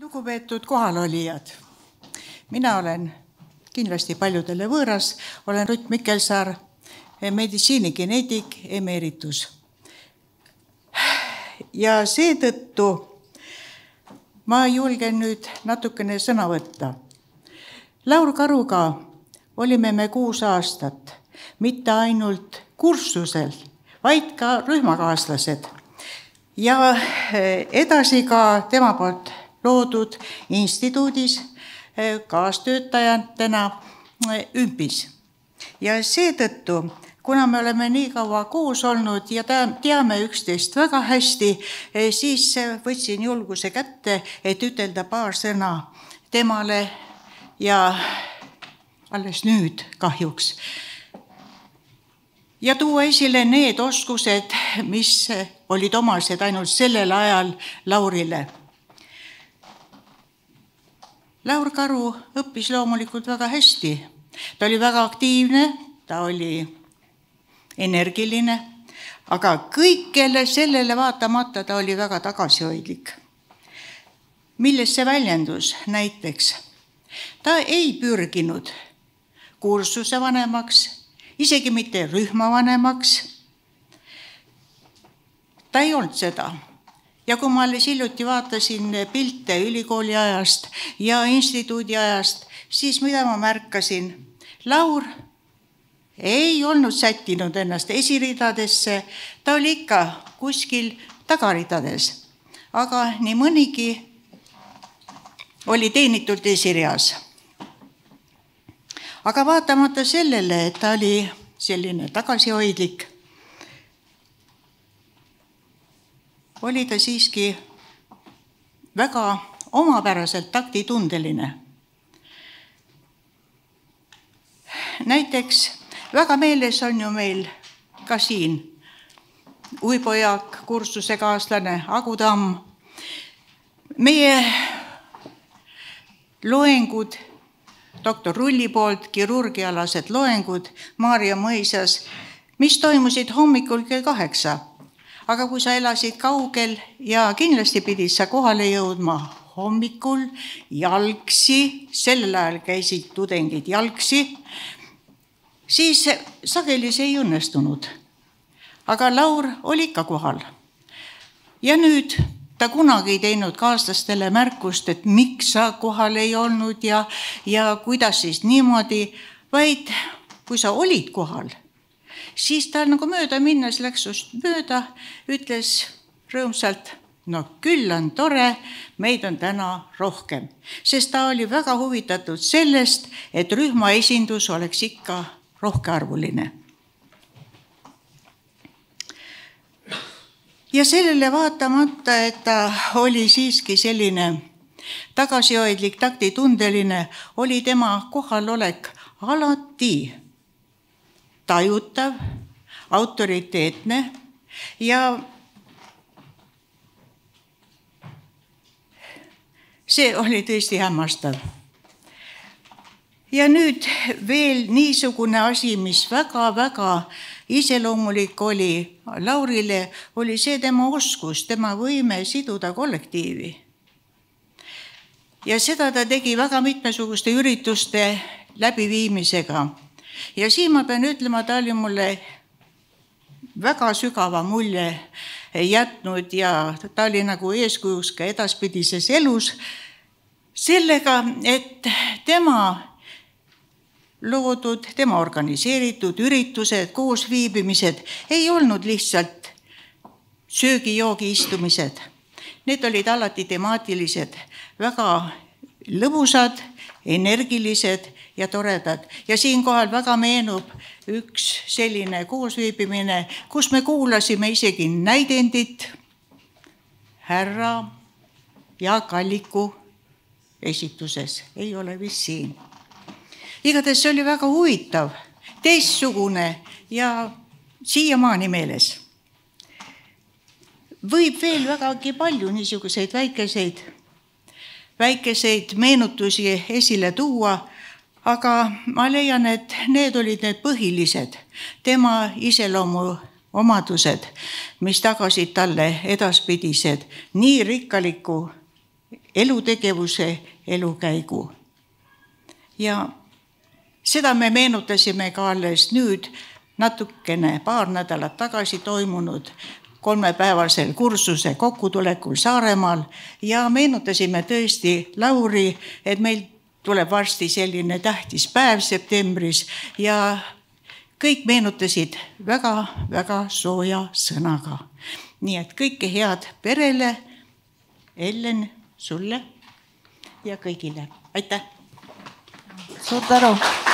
lugupeetud kohalolijad, mina olen kindlasti paljudele võõras, olen Rutt Mikelsaar, meditsiinigeneetik emeritus. ja seetõttu ma julgen nüüd natukene sõna võtta. Laur Karuga olime me kuus aastat mitte ainult kursusel, vaid ka rühmakaaslased ja edasi ka tema poolt loodud instituudis kaastöötajatena ümbis. ja seetõttu, kuna me oleme nii kaua koos olnud ja teame üksteist väga hästi, siis võtsin julguse kätte, et ütelda paar sõna temale ja alles nüüd kahjuks. ja tuua esile need oskused, mis olid omased ainult sellel ajal Laurile Laur Karu õppis loomulikult väga hästi, ta oli väga aktiivne, ta oli energiline, aga kõikele sellele vaatamata ta oli väga tagasihoidlik. milles see väljendus näiteks? ta ei pürginud kursuse vanemaks, isegi mitte rühmavanemaks. ta ei olnud seda ja kui ma alles hiljuti vaatasin pilte ülikooli ajast ja instituudi ajast, siis mida ma märkasin? Laur ei olnud sättinud ennast esiridadesse, ta oli ikka kuskil tagaridades, aga nii mõnigi oli teenitult esireas. aga vaatamata sellele, et ta oli selline tagasihoidlik oli ta siiski väga omapäraselt taktitundeline. näiteks väga meeles on ju meil ka siin uipojak, kursusekaaslane Agu Tamm. meie loengud, doktor Rulli poolt kirurgialased loengud Maarja mõisas, mis toimusid hommikul kell kaheksa aga kui sa elasid kaugel ja kindlasti pidid sa kohale jõudma hommikul jalgsi, sellel ajal käisid tudengid jalgsi, siis sageli see ei õnnestunud. aga Laur oli ikka kohal. ja nüüd ta kunagi ei teinud kaaslastele märkust, et miks sa kohal ei olnud ja, ja kuidas siis niimoodi, vaid kui sa olid kohal siis ta nagu mööda minnes läks sinust mööda, ütles rõõmsalt, no küll on tore, meid on täna rohkem, sest ta oli väga huvitatud sellest, et rühma esindus oleks ikka rohkearvuline. ja sellele vaatamata, et ta oli siiski selline tagasihoidlik, taktitundeline, oli tema kohalolek alati tajutav, autoriteetne ja see oli tõesti hämmastav. ja nüüd veel niisugune asi, mis väga-väga iseloomulik oli Laurile, oli see tema oskus, tema võime siduda kollektiivi. ja seda ta tegi väga mitmesuguste ürituste läbiviimisega ja siin ma pean ütlema, ta oli mulle väga sügava mulje jätnud ja ta oli nagu eeskujuks ka edaspidises elus sellega, et tema loodud, tema organiseeritud üritused, koosviibimised ei olnud lihtsalt söögi-joogi istumised. Need olid alati temaatilised, väga lõbusad, energilised ja toredad ja siinkohal väga meenub üks selline koosviibimine, kus me kuulasime isegi näidendit härra Jaak Alliku esituses, ei ole vist siin. igatahes see oli väga huvitav, teistsugune ja siiamaani meeles. võib veel vägagi palju niisuguseid väikeseid, väikeseid meenutusi esile tuua aga ma leian, et need olid need põhilised tema iseloomu omadused, mis tagasid talle edaspidised nii rikkaliku elutegevuse, elukäigu. ja seda me meenutasime ka alles nüüd natukene paar nädalat tagasi toimunud kolmepäevasel kursuse kokkutulekul Saaremaal ja meenutasime tõesti Lauri, et meil tuleb varsti selline tähtis päev septembris ja kõik meenutasid väga-väga sooja sõnaga. nii et kõike head perele, Ellen, sulle ja kõigile, aitäh. suur tänu